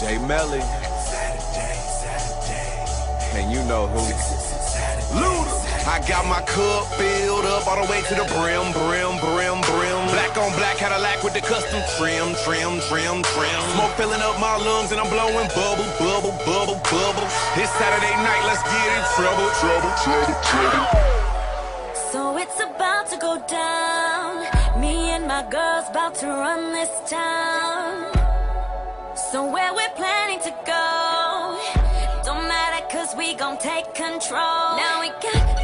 Jay Melly. And you know who. Luda. I got my cup filled up all the way to the brim, brim, brim, brim. Black on black Cadillac with the custom trim, trim, trim, trim. Smoke filling up my lungs and I'm blowing bubble, bubble, bubble, bubble. It's Saturday night, let's get in trouble, trouble, trouble, trouble. So it's about to go down. Me and my girls about to run this town somewhere we're planning to go. Don't matter, cause we gon' take control. Now we got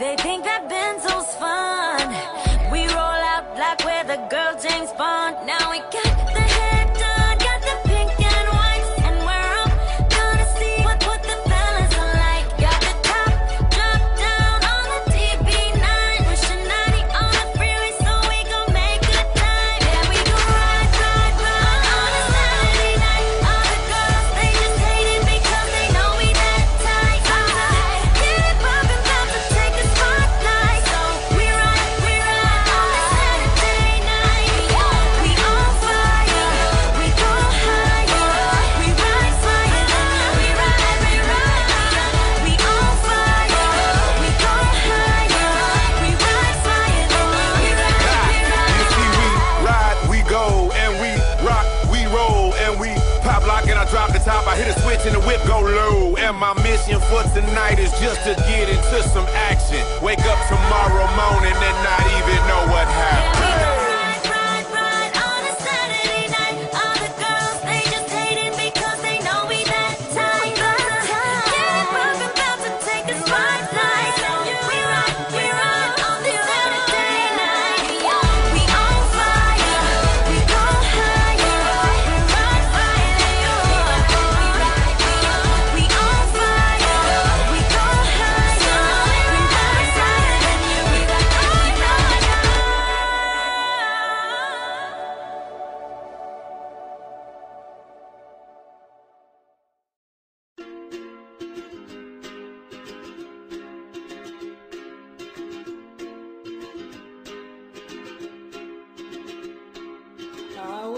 They think that Benzo's fun. We roll out like we're the girl James Bond. I hit a switch and the whip go low. And my mission for tonight is just to get into some action. Wake up tomorrow morning and not even know what happened.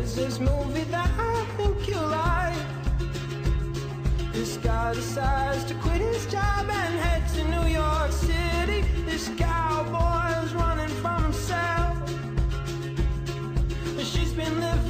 is this movie that I think you like? This guy decides to quit his job and head to New York City. This cowboy is running from himself. She's been living.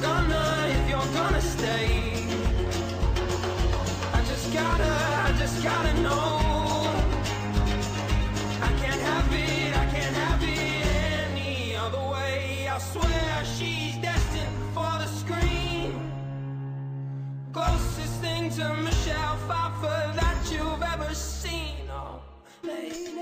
to if you're gonna stay. I just gotta, I just gotta know. I can't have it, I can't have it any other way. I swear she's destined for the screen. Closest thing to Michelle Pfeiffer that you've ever seen, oh, baby.